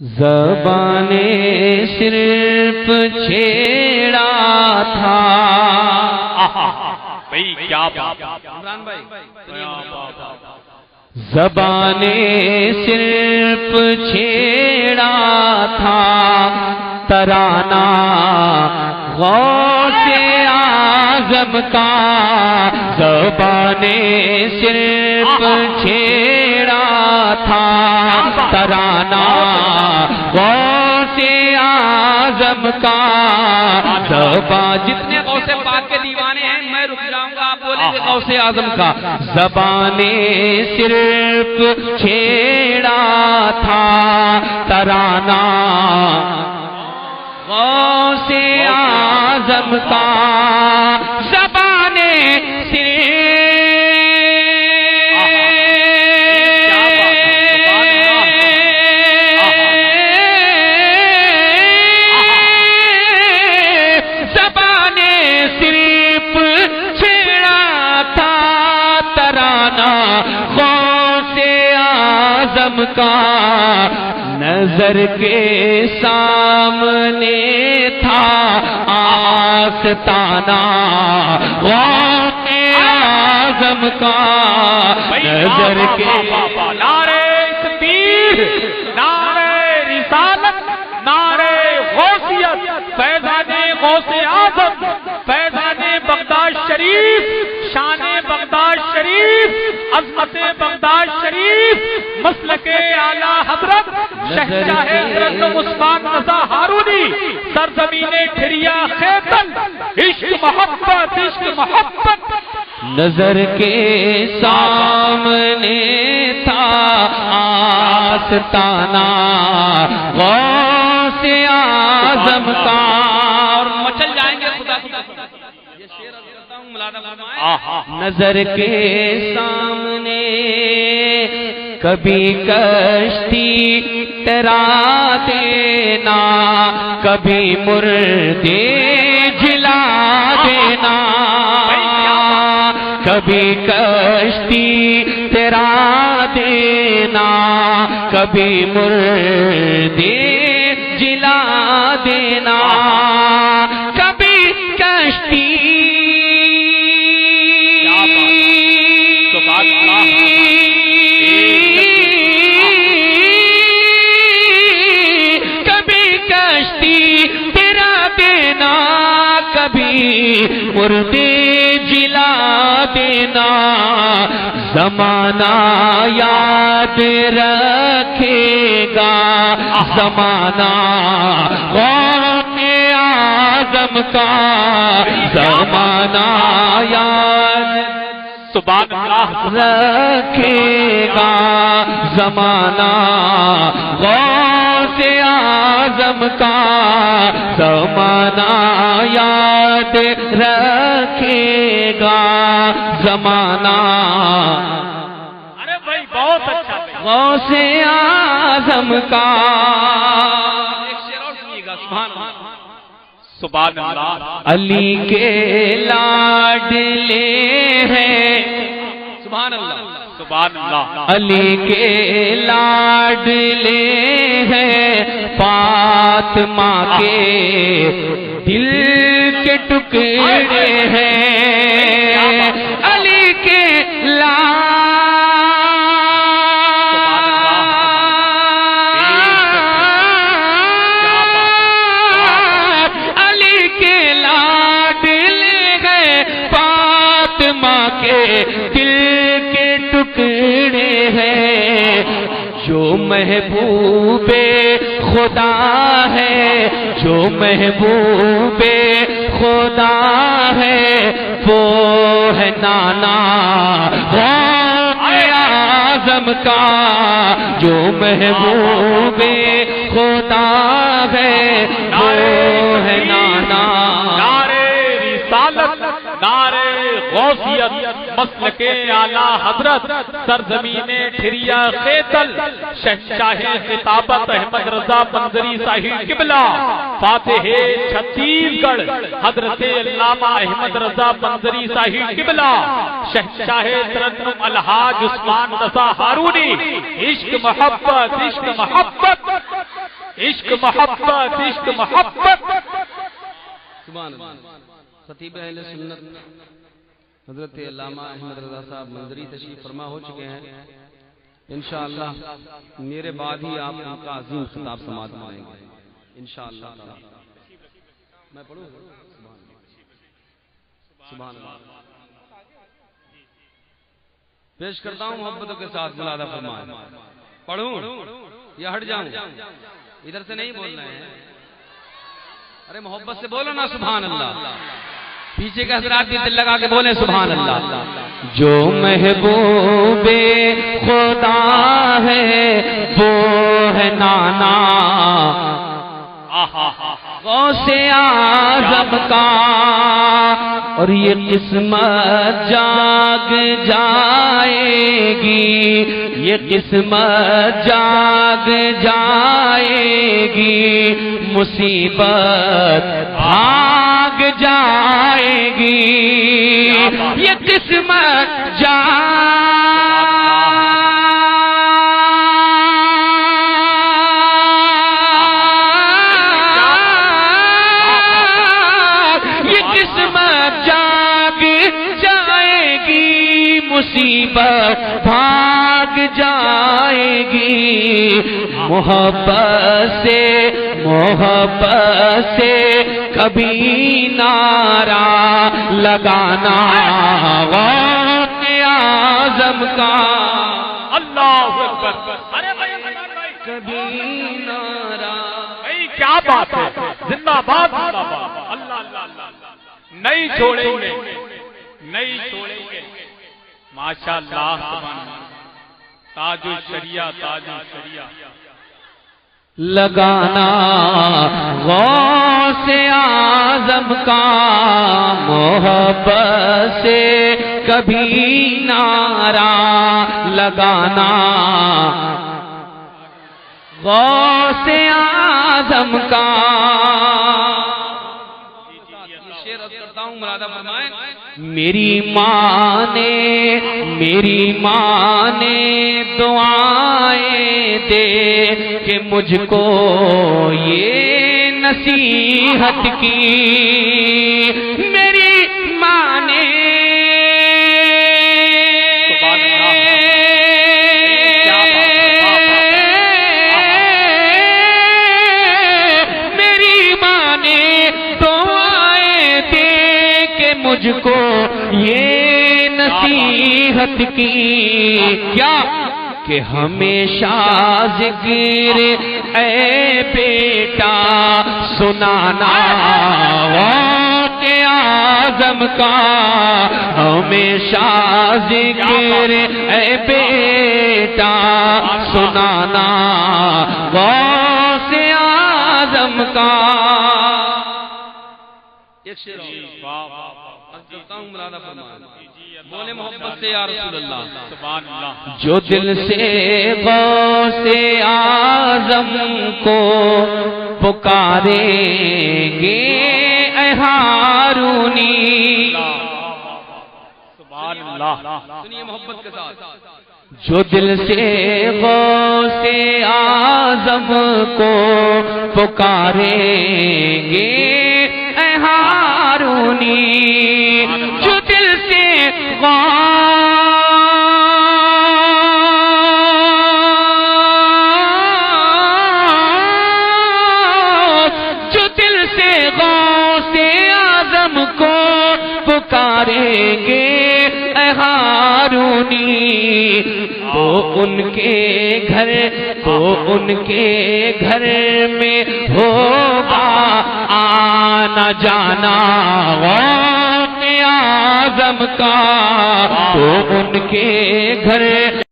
زبان صرف چھیڑا تھا۔ بھئی کیا بات؟ زبان صرف چھیڑا تھا۔ ترانہ غوث آزم کا زبان صرف چھیڑا تھا ترانہ غوث آزم کا زبان جتنے غوث پاک کے دیوانے ہیں میں رک جاؤں گا آپ بولیں گے غوث آزم کا۔ زبان صرف چھیڑا تھا ترانہ غوث آزم کا زبان صرف زبان صرف تھا ترانہ۔ آزم کا نظر کے سامنے تھا آستانہ غوث آزم کا نظر کے شہنشاہ حضرت عثمان رضا ہارونی سرزمین خیتل عشق محبت عشق محبت۔ نظر کے سامنے تھا آستانہ غوث آزم کا۔ اور مچل جائیں گے خدا یہ نظر کے سامنے کبھی کشتی ترا دینا، کبھی مردے جلا دینا۔ کبھی کشتی تیرا دینا، کبھی مردے جلا دینا۔ مردے جلا دینا زمانہ یاد رکھے گا۔ زمانہ غوث آزم کا۔ زمانہ یاد سبحان اللہ۔ رکھے گا۔ زمانہ آزم کا زمانہ یاد رکھے گا زمانہ۔ ارے بھائی بہت اچھا غوث آزم کا۔ ایک شعر اور سنیے گا سبحان اللہ۔ سبحان اللہ۔ علی کے لاڈلے ہیں۔ سبحان اللہ۔ سبحان اللہ۔ علی کے لاڈلے ہیں فاطمہ کے دل کے ٹکڑے ہیں۔ علی کے لاڈ علی کے ٹکڑے ہیں، جو محبوب خدا ہے جو محبوب خدا ہے وہ ہے نانا غوث اعظم کا، جو محبوب خدا ہے وہ ہے نانا غوثیت مسلک اعلی حضرت، سرزمین ٹھریا خیتل شہنشاہ خطابت احمد رضا منظری صاحب قبلہ، فاتح چھتیس گڑھ حضرت علامہ احمد رضا منظری صاحب قبلہ، شہنشاہ ترنم الحاج عثمان رضا ہارونی، عشق محبت عشق محبت عشق محبت عشق محبت۔ سبحان اللہ، خطیب اہل سنت حضرت علامہ احمد رضا صاحب منظری تشریف فرما ہو چکے ہیں۔ انشاءاللہ میرے بعد ہی آپ ان کا عظیم خطاب سماعت کریں گے۔ انشاءاللہ تعالی۔ میں پڑھوں؟ سبحان اللہ۔ پیش کرتا ہوں محبتوں کے ساتھ ملادہ فرمائے پڑھوں؟ یا ہٹ جاؤں؟ ادھر سے نہیں بولنا ہے۔ ارے محبت سے بولو نا سبحان اللہ۔ پیچھے کا حضرات بھی دل لگا کے بولیں سبحان اللہ۔ جو محبوب خدا ہے وہ ہے نانا۔ غوث آزم کا۔ اور یہ قسمت جاگ جائے گی۔ یہ قسمت جاگ جائے گی۔ مصیبت بھاگ جائے گی یہ قسمت جا یہ قسمت جاگ جائے گی مصیبت بھاگ محبت سے محبت سے کبھی نارا لگانا اعظم کا۔ اللہ کبھی نارا بھائی کیا بات ہے؟ زندہ باد باد۔ اللہ اللہ نہیں چھوڑیں گے۔ نہیں چھوڑیں گے۔ ماشاء اللہ۔ تاج الشریعہ تاج الشریعہ لگانا غوث اعظم کا محبت سے کبھی نارا لگانا۔ غوث اعظم کا میری ماں نے میری ماں نے دعائیں دے کہ مجھ کو یہ نصیحت کی۔ کی کیا کہ ہمیشہ ذکر اے بیٹا سنانا اعظم کا ہمیشہ ذکر اے بیٹا سنانا غوث اعظم کا۔ ہوں مرادہ فرمان بولے محبت سے یا رسول اللہ۔ سبحان اللہ۔ جو دل سے غوث اعظم کو پکاریں گے اے ہارونی۔ سبحان اللہ۔ سنیے محبت کے ساتھ۔ جو دل سے غوث اعظم کو پکاریں گے جو دل سے غار ہارونی تو ان کے گھر تو ان کے گھر میں ہوگا۔ آنا جانا غوث کا۔ تو ان کے گھر